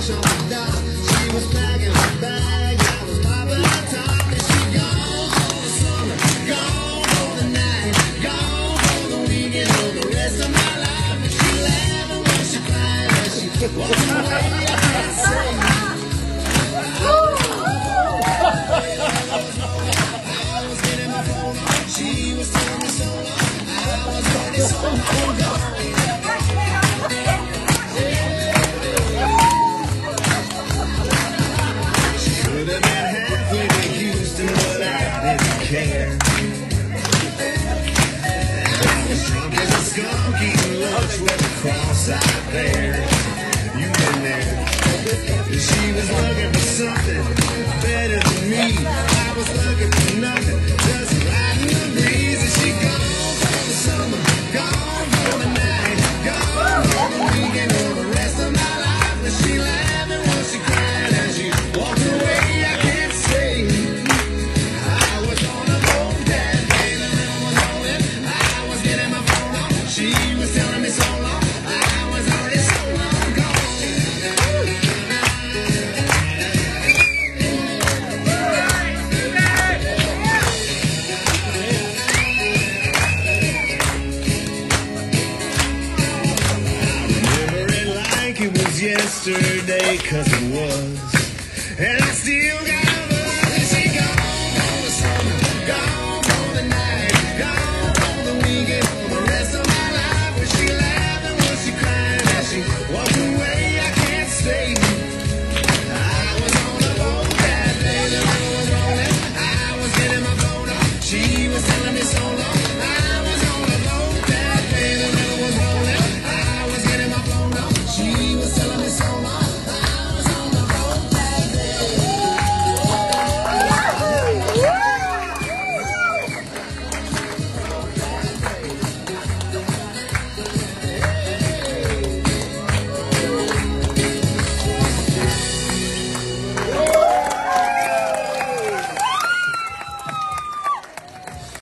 she was telling me so long. I was ready, so long with a cross-eyed bear. You been there? She was looking for something better than me. I was looking for nothing, just riding the breeze. And she gone for the summer, gone for the night, gone for the weekend, for the rest of my life. And she laughing when she cried as she walked away. I can't say I was on a boat that day. The was rolling. I was getting my phone on. Yesterday, cause it was. And